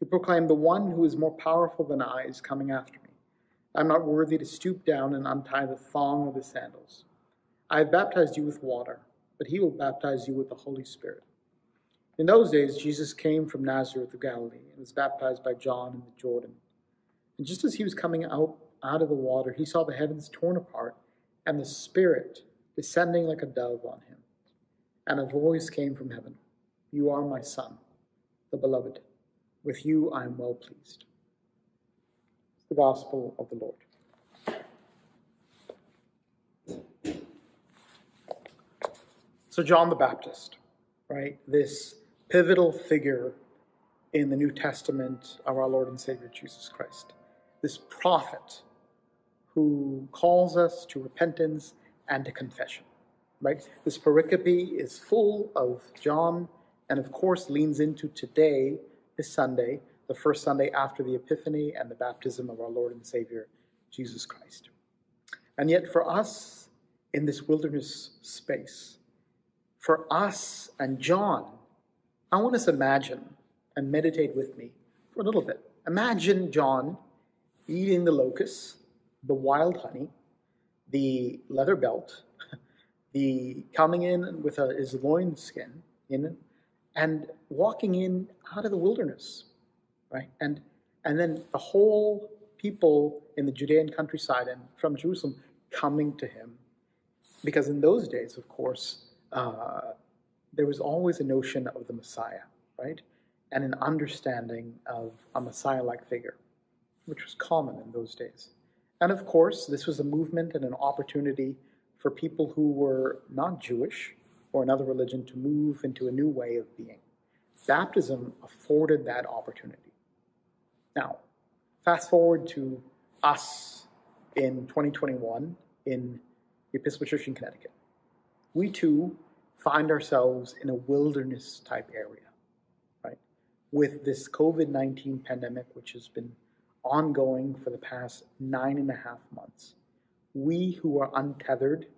He proclaimed, The one who is more powerful than I is coming after me. I am not worthy to stoop down and untie the thong of his sandals. I have baptized you with water, but he will baptize you with the Holy Spirit. In those days, Jesus came from Nazareth of Galilee and was baptized by John in the Jordan. And just as he was coming out, out of the water, he saw the heavens torn apart and the Spirit descending like a dove on him. And a voice came from heaven You are my Son, the Beloved. With you I am well pleased. The Gospel of the Lord. So, John the Baptist, right? This pivotal figure in the New Testament of our Lord and Savior Jesus Christ. This prophet who calls us to repentance and to confession, right? This pericope is full of John and, of course, leans into today this Sunday, the first Sunday after the Epiphany and the baptism of our Lord and Savior, Jesus Christ. And yet, for us in this wilderness space, for us and John, I want us to imagine and meditate with me for a little bit. Imagine John eating the locusts, the wild honey, the leather belt, the coming in with a, his loin skin in and walking in out of the wilderness, right? And and then the whole people in the Judean countryside and from Jerusalem coming to him, because in those days, of course, uh, there was always a notion of the Messiah, right? And an understanding of a Messiah-like figure, which was common in those days. And of course, this was a movement and an opportunity for people who were not Jewish or another religion to move into a new way of being. Baptism afforded that opportunity. Now, fast forward to us in 2021 in the Episcopal Church in Connecticut. We too find ourselves in a wilderness type area, right? With this COVID 19 pandemic, which has been ongoing for the past nine and a half months. We who are untethered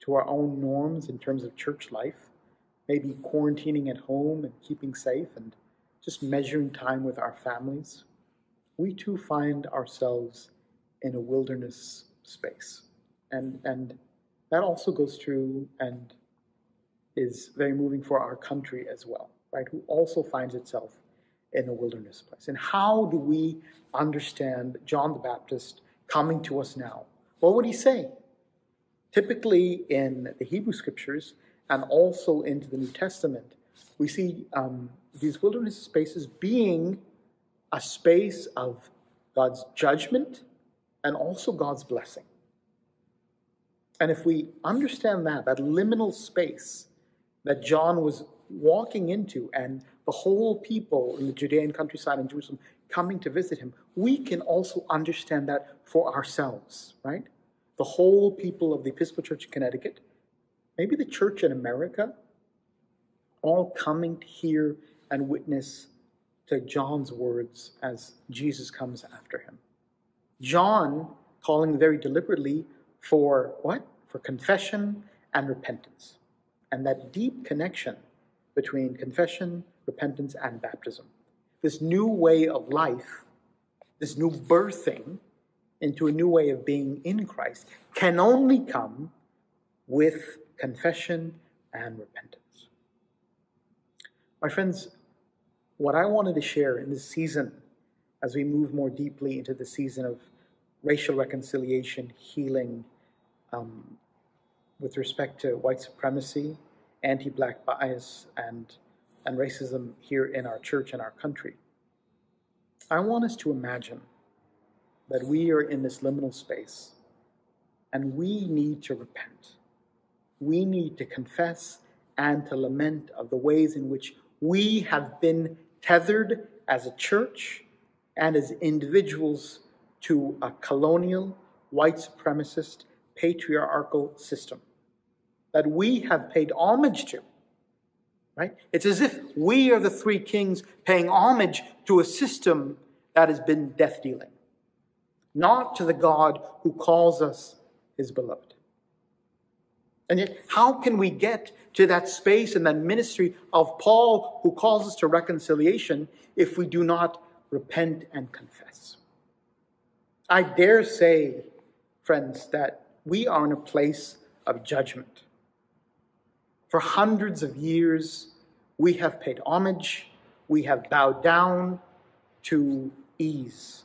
to our own norms in terms of church life, maybe quarantining at home and keeping safe and just measuring time with our families, we too find ourselves in a wilderness space. And, and that also goes through and is very moving for our country as well, right? Who also finds itself in a wilderness place. And how do we understand John the Baptist coming to us now? What would he say? Typically, in the Hebrew scriptures and also into the New Testament, we see um, these wilderness spaces being a space of God's judgment and also God's blessing. And if we understand that, that liminal space that John was walking into and the whole people in the Judean countryside in Jerusalem coming to visit him, we can also understand that for ourselves, right? The whole people of the Episcopal Church of Connecticut, maybe the church in America, all coming to hear and witness to John's words as Jesus comes after him. John calling very deliberately for what? For confession and repentance. And that deep connection between confession, repentance, and baptism. This new way of life, this new birthing into a new way of being in Christ can only come with confession and repentance. My friends, what I wanted to share in this season, as we move more deeply into the season of racial reconciliation, healing, um, with respect to white supremacy, anti black bias, and, and racism here in our church and our country, I want us to imagine that we are in this liminal space and we need to repent. We need to confess and to lament of the ways in which we have been tethered as a church and as individuals to a colonial, white supremacist, patriarchal system that we have paid homage to. Right? It's as if we are the three kings paying homage to a system that has been death dealing, not to the God who calls us his beloved. And yet, how can we get to that space and that ministry of Paul who calls us to reconciliation if we do not repent and confess? I dare say, friends, that we are in a place of judgment. For hundreds of years, we have paid homage, we have bowed down to ease.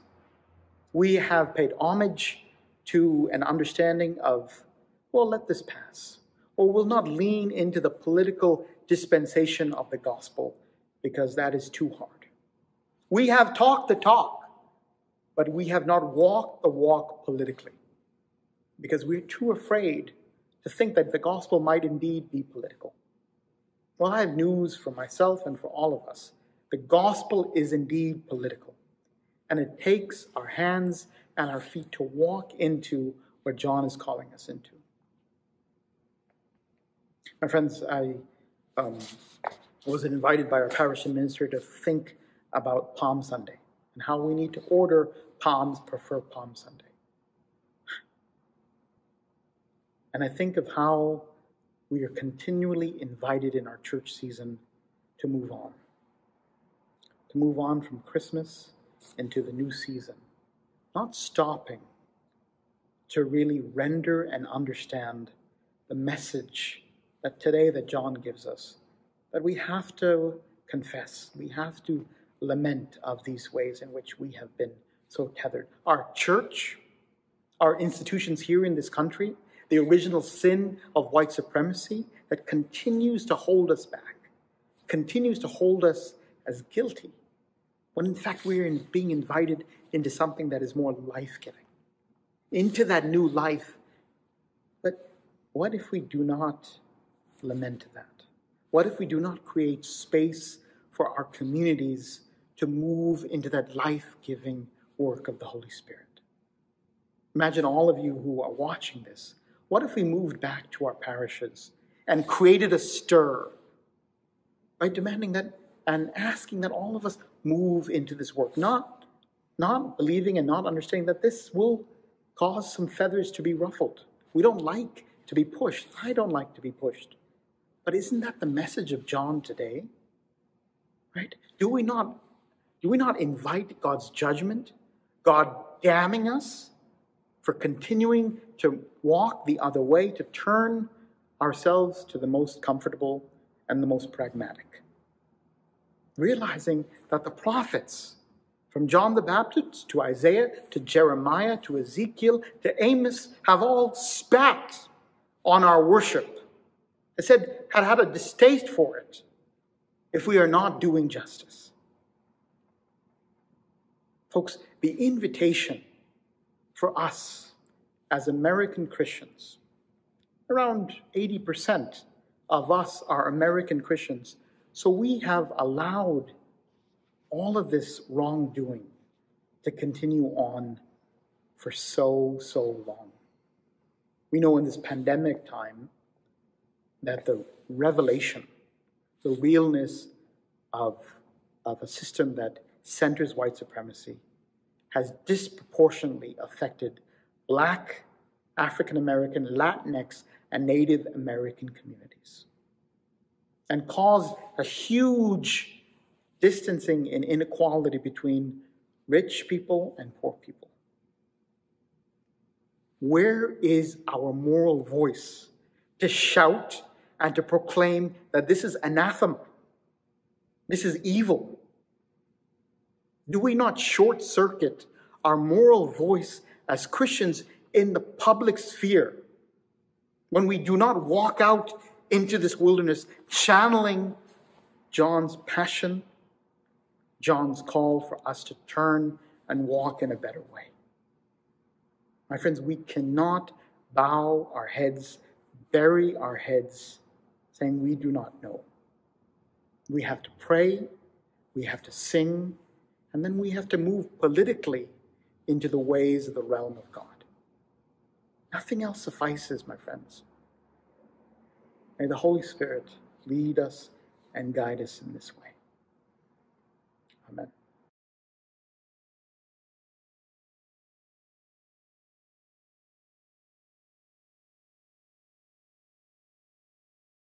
We have paid homage to an understanding of, well, let this pass, or will not lean into the political dispensation of the gospel because that is too hard. We have talked the talk, but we have not walked the walk politically because we're too afraid to think that the gospel might indeed be political. Well, I have news for myself and for all of us. The gospel is indeed political, and it takes our hands and our feet to walk into what John is calling us into. My friends, I um, was invited by our parish minister to think about Palm Sunday and how we need to order palms prefer Palm Sunday. And I think of how we are continually invited in our church season to move on, to move on from Christmas into the new season, not stopping to really render and understand the message that today that John gives us, that we have to confess, we have to lament of these ways in which we have been so tethered. Our church, our institutions here in this country, the original sin of white supremacy that continues to hold us back, continues to hold us as guilty, when in fact we're in being invited into something that is more life giving, into that new life. But what if we do not lament that? What if we do not create space for our communities to move into that life giving work of the Holy Spirit? Imagine all of you who are watching this what if we moved back to our parishes and created a stir by demanding that and asking that all of us move into this work, not, not believing and not understanding that this will cause some feathers to be ruffled. We don't like to be pushed. I don't like to be pushed. But isn't that the message of John today? Right? Do we not do we not invite God's judgment? God damning us for continuing to walk the other way, to turn ourselves to the most comfortable and the most pragmatic. Realizing that the prophets, from John the Baptist to Isaiah to Jeremiah to Ezekiel to Amos, have all spat on our worship. They said, had had a distaste for it if we are not doing justice. Folks, the invitation for us as American Christians. Around 80% of us are American Christians. So we have allowed all of this wrongdoing to continue on for so, so long. We know in this pandemic time that the revelation, the realness of, of a system that centers white supremacy has disproportionately affected Black, African American, Latinx, and Native American communities and caused a huge distancing in inequality between rich people and poor people. Where is our moral voice to shout and to proclaim that this is anathema? This is evil. Do we not short circuit our moral voice as Christians in the public sphere when we do not walk out into this wilderness channeling John's passion, John's call for us to turn and walk in a better way? My friends, we cannot bow our heads, bury our heads, saying we do not know. We have to pray, we have to sing, and then we have to move politically into the ways of the realm of God. Nothing else suffices, my friends. May the Holy Spirit lead us and guide us in this way.